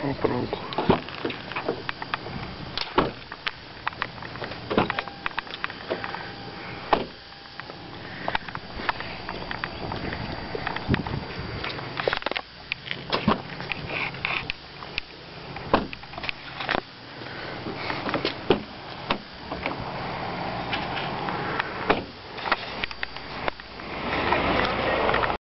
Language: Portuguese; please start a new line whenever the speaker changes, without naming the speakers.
Pronto.